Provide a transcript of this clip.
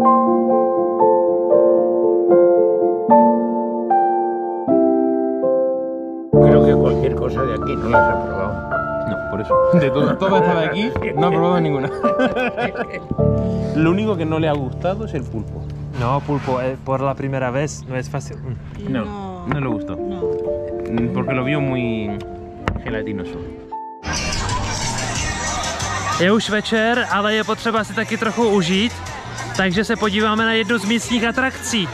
Creo que cualquier cosa de aquí no las ha probado. No, por eso. De todo, todas estas de aquí no ha probado ninguna. Lo único que no le ha gustado es el pulpo. No, pulpo, eh, por la primera vez no es fácil. Mm. No, no, no le gustó. No. Mm, porque lo vio muy gelatinoso. Je už večer, ale je potřeba si taky trochu užít. Takže se podíváme na jednu z místních atrakcí.